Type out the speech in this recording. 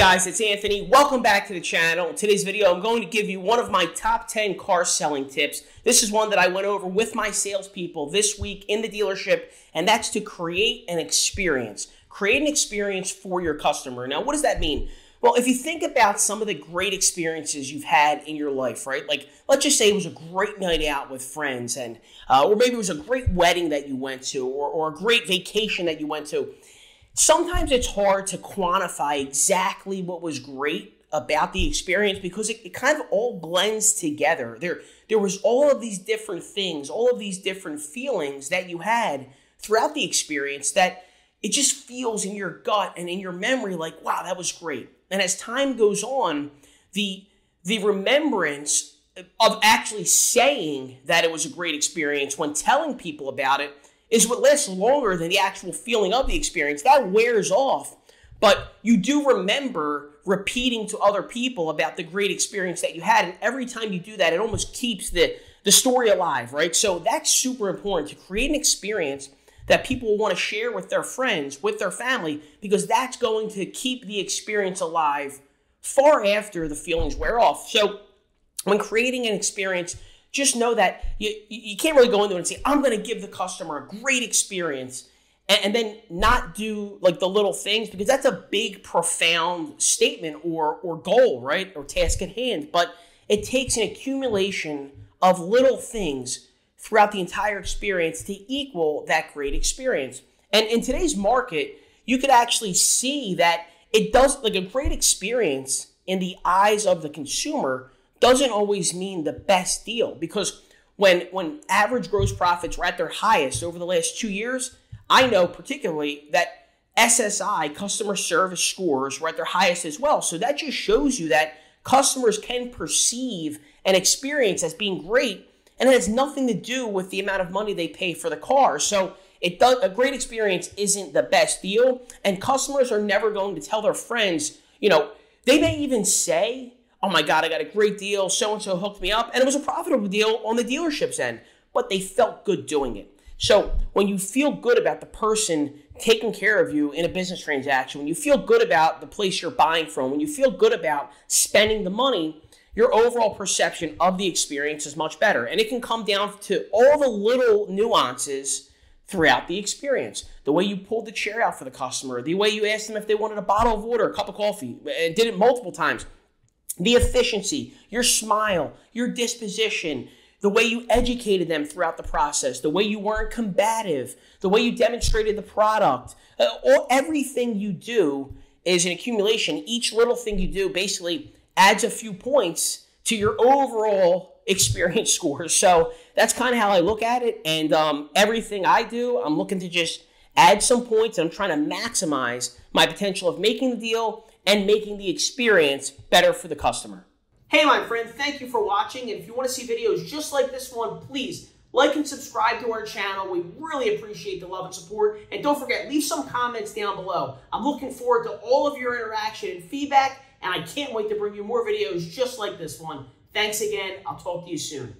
guys, it's Anthony. Welcome back to the channel. In today's video, I'm going to give you one of my top 10 car selling tips. This is one that I went over with my salespeople this week in the dealership, and that's to create an experience. Create an experience for your customer. Now, what does that mean? Well, if you think about some of the great experiences you've had in your life, right? Like, let's just say it was a great night out with friends, and uh, or maybe it was a great wedding that you went to, or, or a great vacation that you went to. Sometimes it's hard to quantify exactly what was great about the experience because it, it kind of all blends together. There, there was all of these different things, all of these different feelings that you had throughout the experience that it just feels in your gut and in your memory like, wow, that was great. And as time goes on, the the remembrance of actually saying that it was a great experience when telling people about it is what lasts longer than the actual feeling of the experience. That wears off. But you do remember repeating to other people about the great experience that you had. And every time you do that, it almost keeps the, the story alive, right? So that's super important to create an experience that people want to share with their friends, with their family, because that's going to keep the experience alive far after the feelings wear off. So, when creating an experience, just know that you, you can't really go into it and say, I'm going to give the customer a great experience and, and then not do like the little things because that's a big, profound statement or, or goal, right? Or task at hand. But it takes an accumulation of little things throughout the entire experience to equal that great experience. And in today's market, you could actually see that it does like a great experience in the eyes of the consumer doesn't always mean the best deal because when when average gross profits were at their highest over the last 2 years, I know particularly that SSI customer service scores were at their highest as well. So that just shows you that customers can perceive an experience as being great and it has nothing to do with the amount of money they pay for the car. So it does a great experience isn't the best deal, and customers are never going to tell their friends. You know, they may even say, "Oh my God, I got a great deal. So and so hooked me up, and it was a profitable deal on the dealership's end." But they felt good doing it. So when you feel good about the person taking care of you in a business transaction, when you feel good about the place you're buying from, when you feel good about spending the money, your overall perception of the experience is much better. And it can come down to all the little nuances throughout the experience. The way you pulled the chair out for the customer, the way you asked them if they wanted a bottle of water, a cup of coffee, and did it multiple times. The efficiency, your smile, your disposition, the way you educated them throughout the process, the way you weren't combative, the way you demonstrated the product, uh, everything you do is an accumulation. Each little thing you do basically adds a few points to your overall experience scores. So that's kind of how I look at it. And um, everything I do, I'm looking to just add some points. and I'm trying to maximize my potential of making the deal and making the experience better for the customer. Hey, my friend, thank you for watching. And if you want to see videos just like this one, please like and subscribe to our channel. We really appreciate the love and support. And don't forget, leave some comments down below. I'm looking forward to all of your interaction and feedback and I can't wait to bring you more videos just like this one. Thanks again. I'll talk to you soon.